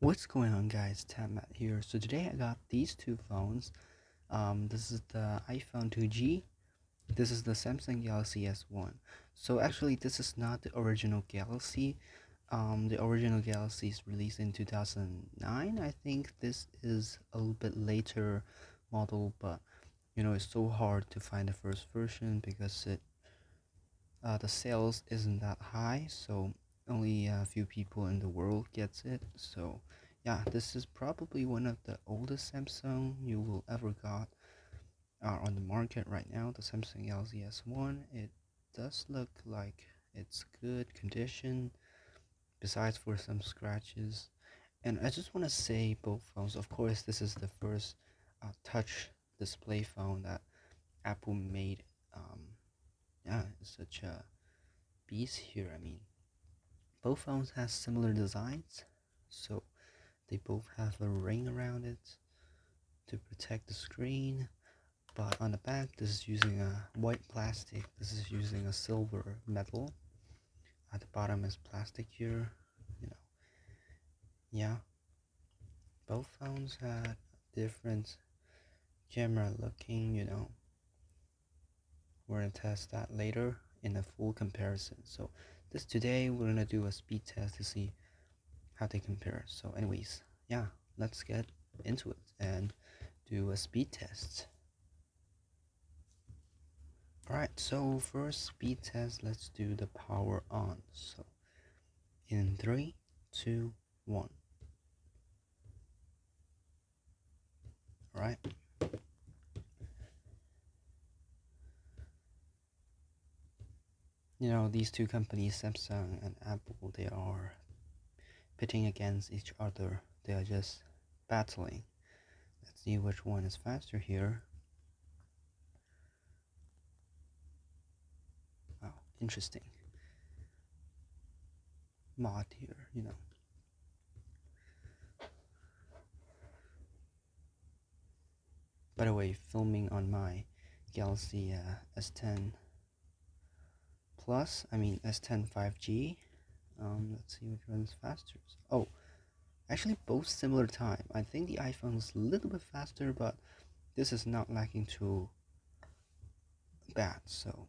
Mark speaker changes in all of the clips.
Speaker 1: What's going on guys, Matt here. So today I got these two phones. Um, this is the iPhone 2G. This is the Samsung Galaxy S1. So actually this is not the original Galaxy. Um, the original Galaxy is released in 2009. I think this is a little bit later model, but you know it's so hard to find the first version because it uh, the sales isn't that high. So only a few people in the world gets it. So yeah this is probably one of the oldest samsung you will ever got uh, on the market right now the samsung galaxy s1 it does look like it's good condition besides for some scratches. And i just want to say both phones of course this is the first uh, touch display phone that apple made um yeah such a beast here. I mean both phones have similar designs, so they both have a ring around it to protect the screen. But on the back, this is using a white plastic. This is using a silver metal. At the bottom is plastic here. You know, yeah. Both phones had different camera looking. You know, we're gonna test that later in a full comparison. So this today we're gonna do a speed test to see how they compare. So anyways yeah let's get into it and do a speed test. Alright so first speed test let's do the power on. So in three two one. Alright you know these two companies samsung and apple they are pitting against each other. They are just battling. Let's see which one is faster here. Wow interesting. Mod here you know. By the way filming on my galaxy uh, s10 Plus, I mean S10 5G. Um, let's see which runs faster. Oh, actually both similar time. I think the iPhone is a little bit faster, but this is not lacking too bad. So,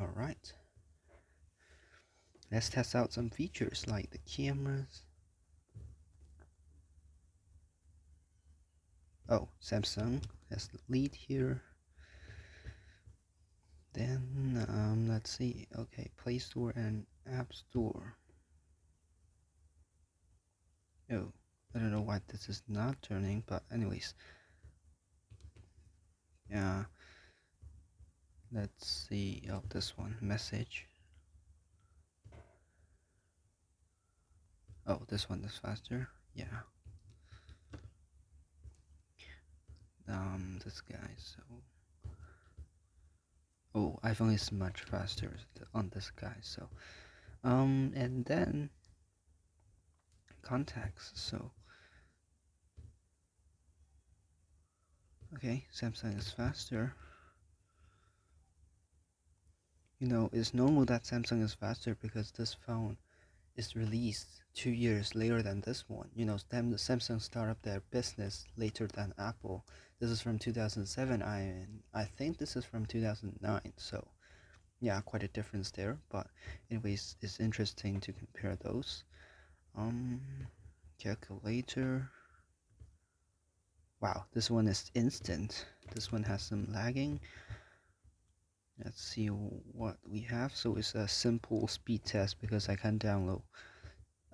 Speaker 1: all right. Let's test out some features like the cameras. Oh, Samsung has the lead here. Then um, let's see. Okay, Play Store and App Store. Oh, I don't know why this is not turning, but anyways. Yeah. Let's see. Oh, this one message. Oh, this one is faster. Yeah. Um, this guy. So oh iphone is much faster on this guy so um and then contacts so okay samsung is faster you know it's normal that samsung is faster because this phone is released two years later than this one. You know, Samsung started up their business later than Apple. This is from 2007. I I think this is from 2009. So, yeah, quite a difference there. But anyways, it's interesting to compare those. Um, calculator. Wow, this one is instant. This one has some lagging. Let's see what we have. So it's a simple speed test because I can't download.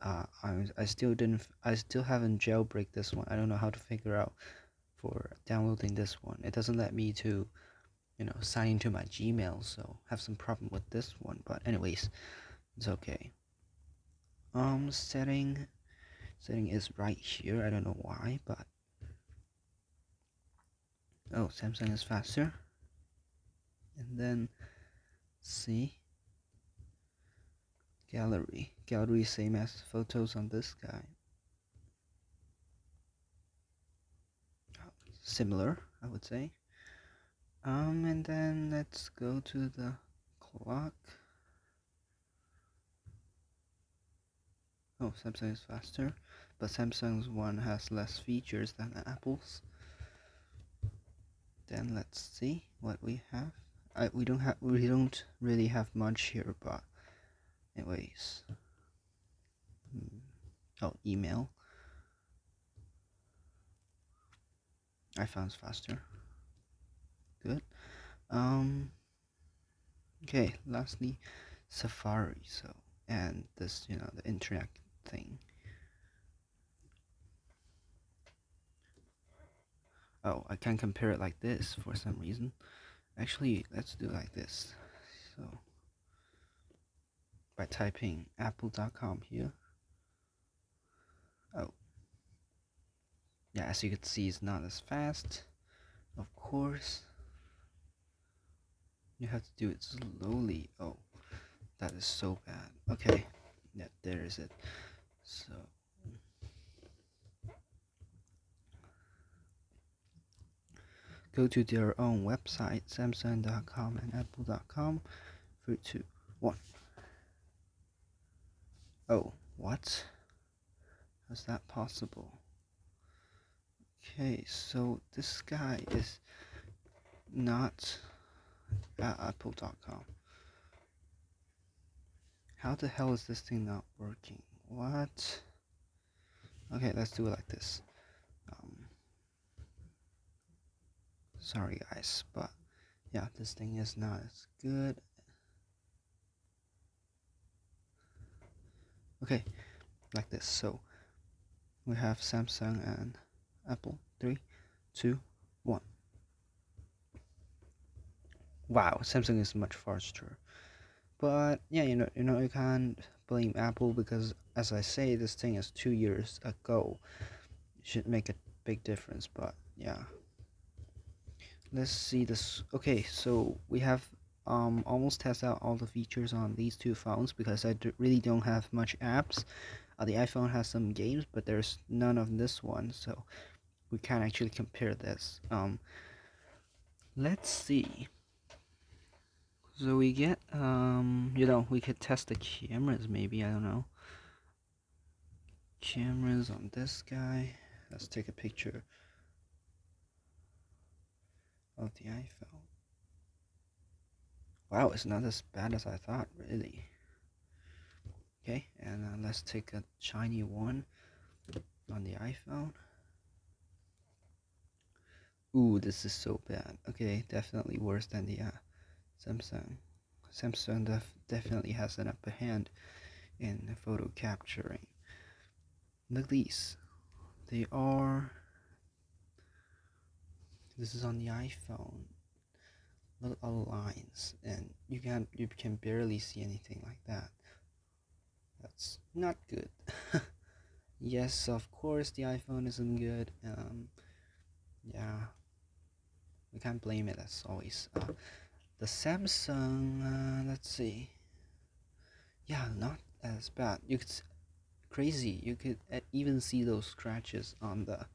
Speaker 1: Uh, I I still didn't. I still haven't jailbreak this one. I don't know how to figure out for downloading this one. It doesn't let me to, you know, sign into my Gmail. So have some problem with this one. But anyways, it's okay. Um, setting, setting is right here. I don't know why, but oh, Samsung is faster and then see gallery gallery same as photos on this guy similar I would say. Um and then let's go to the clock. Oh Samsung is faster but Samsung's one has less features than Apple's. Then let's see what we have. I, we don't have we don't really have much here but anyways. Hmm. oh email iPhone's faster. Good. Um okay lastly Safari. So and this you know the internet thing. Oh I can compare it like this for some reason. Actually let's do like this. So by typing apple.com here oh yeah as you can see it's not as fast. Of course. You have to do it slowly. Oh that is so bad. Okay. Yeah there is it. So. Go to their own website samsung.com and apple.com three two one. Oh what? Is that possible okay so this guy is not at apple.com how the hell is this thing not working? What? Okay let's do it like this. Um, sorry guys but yeah this thing is not as good. Okay like this. So we have Samsung and Apple. Three two one. Wow Samsung is much faster. But yeah you know you know you can't blame Apple because as I say this thing is two years ago. It should make a big difference but yeah. Let's see this. Okay so we have um, almost tested out all the features on these two phones because I really don't have much apps. Uh, the iPhone has some games but there's none of this one so we can't actually compare this um, let's see so we get um, you know we could test the cameras maybe I don't know cameras on this guy let's take a picture of the iPhone. Wow, it's not as bad as I thought, really. Okay, and uh, let's take a shiny one on the iPhone. Ooh, this is so bad. Okay, definitely worse than the uh, Samsung. Samsung def definitely has an upper hand in photo capturing. Look at these. They are this is on the iphone look at all the lines and you can you can barely see anything like that that's not good yes of course the iphone isn't good um yeah we can't blame it as always uh, the samsung uh, let's see. Yeah not as bad. You could crazy. You could uh, even see those scratches on the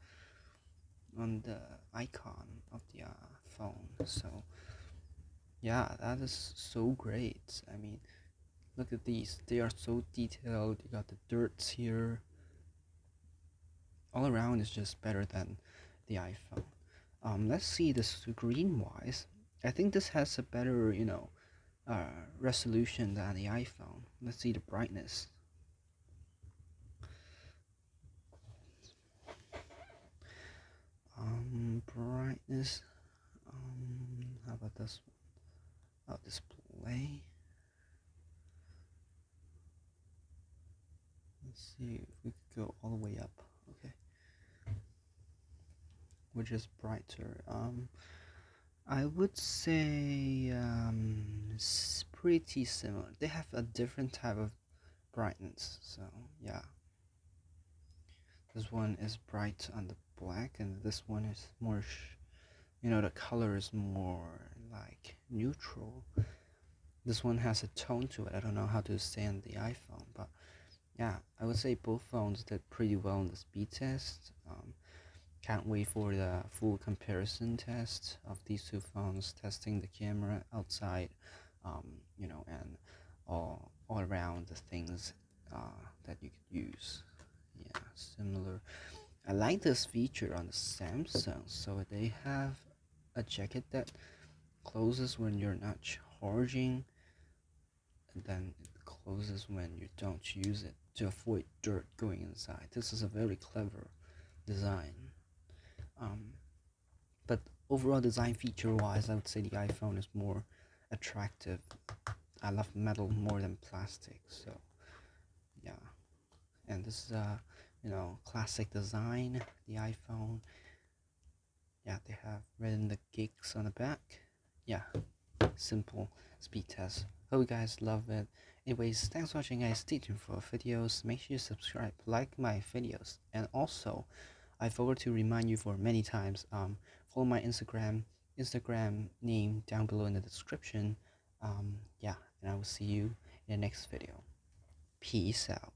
Speaker 1: on the icon of the uh, phone. So yeah that is so great. I mean look at these. They are so detailed. You got the dirts here. All around is just better than the iphone um let's see the screen wise. I think this has a better you know uh, resolution than the iphone. Let's see the brightness. Um, brightness um, how about this one? Oh, display. Let's see if we could go all the way up which is brighter. Um I would say um, it's pretty similar. They have a different type of brightness so yeah. This one is bright on the black and this one is more you know the color is more like neutral. This one has a tone to it. I don't know how to say on the iphone but yeah i would say both phones did pretty well in the speed test can't wait for the full comparison test of these two phones testing the camera outside um, you know and all all around the things uh, that you could use. Yeah similar. I like this feature on the Samsung. So they have a jacket that closes when you're not charging and then it closes when you don't use it to avoid dirt going inside. This is a very clever design um, but overall design feature wise I would say the iPhone is more attractive. I love metal more than plastic so yeah. And this is a you know classic design the iPhone. Yeah they have written the gigs on the back. Yeah simple speed test. Hope you guys love it. Anyways thanks for watching guys. Stay tuned for videos. Make sure you subscribe like my videos and also I forgot to remind you for many times um follow my Instagram Instagram name down below in the description. Um yeah and I will see you in the next video. Peace out